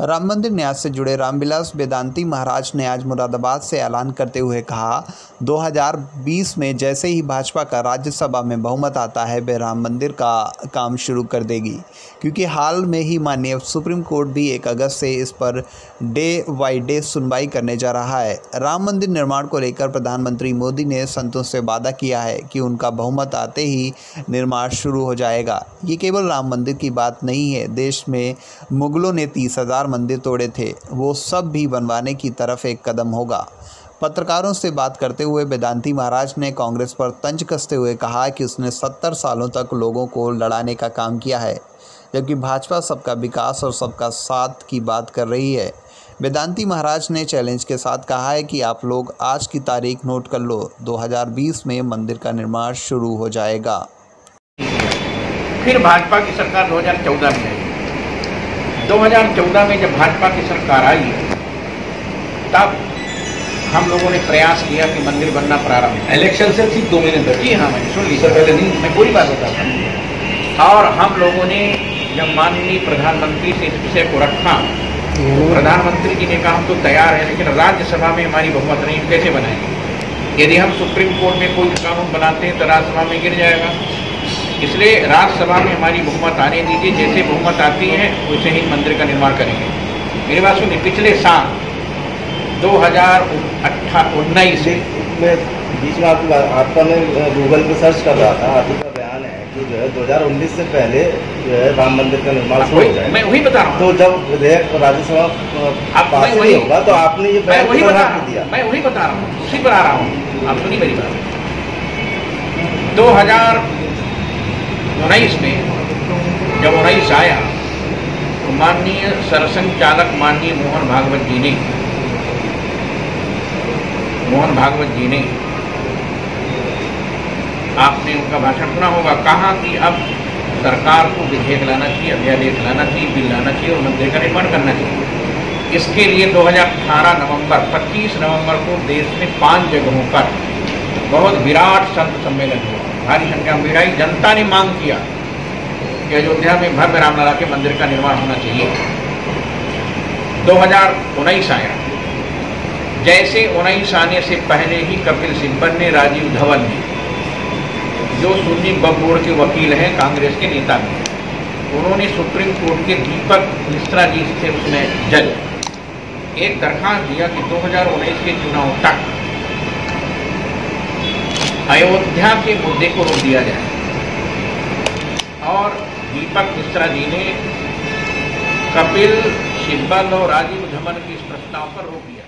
राम मंदिर न्यास से जुड़े रामविलास वेदांती महाराज ने आज मुरादाबाद से ऐलान करते हुए कहा 2020 में जैसे ही भाजपा का राज्यसभा में बहुमत आता है, वे राम मंदिर का काम शुरू कर देगी। क्योंकि हाल में ही माननीय सुप्रीम कोर्ट भी एक अगस्त से इस पर डे बाई डे सुनवाई करने जा रहा है। राम मंदिर निर्माण को लेकर प्रधानमंत्री मोदी ने संतों से वादा किया है कि उनका बहुमत आते ही निर्माण शुरू हो जाएगा। ये केवल राम मंदिर की बात नहीं है, देश में मुगलों ने तीस हज़ार मंदिर तोड़े थे, वो सब भी बनवाने की तरफ़ एक कदम होगा। पत्रकारों से बात करते हुए वेदांती महाराज ने कांग्रेस पर तंज कसते हुए कहा कि उसने सत्तर सालों तक लोगों को लड़ाने का काम किया है, जबकि भाजपा सबका विकास और सबका साथ की बात कर रही है। वेदांती महाराज ने चैलेंज के साथ कहा है कि आप लोग आज की तारीख नोट कर लो 2020 में मंदिर का निर्माण शुरू हो जाएगा। फिर भाजपा की सरकार 2014 में 2014 में जब भाजपा की सरकार आई तब हम लोगों ने प्रयास किया कि मंदिर बनना प्रारंभ इलेक्शन से ठीक दो महीने जी हाँ मैं सुन इससे लीजिए पहले नहीं। मैं पूरी बात बताता हूँ। और हम लोगों ने जब माननीय प्रधानमंत्री से इस विषय को रखा तो प्रधानमंत्री जी ने कहा हम तो तैयार हैं लेकिन राज्यसभा में हमारी बहुमत नहीं। कैसे बनाएँगे यदि हम सुप्रीम कोर्ट में कोई कानून बनाते हैं तो राज्यसभा में गिर जाएगा। इसलिए राज्यसभा में हमारी बहुमत आने दीजिए। जैसे बहुमत आती है वैसे ही मंदिर का निर्माण करेंगे। मेरी बात सुनिए पिछले साल दो हज़ार उन्नीस मैं बीच में आपकी आपका मैं गूगल पे सर्च कर रहा था। आप का बयान है कि जो है 2019 से पहले जो है राम मंदिर का निर्माण शुरू हो मैं वही बता रहा हूँ। तो जब विधेयक राज्यसभा पास नहीं होगा तो आपने ये मैं बयान वही बता रहा दिया? मैं वही बता रहा हूँ। उसी पर आ रहा हूँ। आप सुनिए मेरी बात। दो हज़ार उन्नीस में जब उन्नीस आया तो माननीय सरसंघ चालक माननीय मोहन भागवत जी ने, मोहन भागवत जी ने, आपने उनका भाषण सुना होगा, कहा कि अब सरकार को विधेयक लाना चाहिए, अध्यादेश लाना चाहिए, बिल लाना चाहिए और मंदिर का निर्माण करना चाहिए। इसके लिए 2018 नवंबर 25 नवंबर को देश में पाँच जगहों पर बहुत विराट संत सम्मेलन हुआ। भारी संख्या में भिड़ाई जनता ने मांग किया कि अयोध्या में भव्य रामलला के मंदिर का निर्माण होना चाहिए। दो हज़ार उन्नीस आया। जैसे उन्नीस आने से पहले ही कपिल सिब्बल ने, राजीव धवन ने, जो सुन्नी वक्फ बोर्ड के वकील हैं, कांग्रेस के नेता भी, उन्होंने सुप्रीम कोर्ट के दीपक मिश्रा जी से उसमें जज। एक दरखास्त दिया कि 2019 के चुनाव तक अयोध्या के मुद्दे को रोक दिया जाए। और दीपक मिश्रा जी ने कपिल सिब्बल और राजीव धमन के इस प्रस्ताव पर रोक दिया।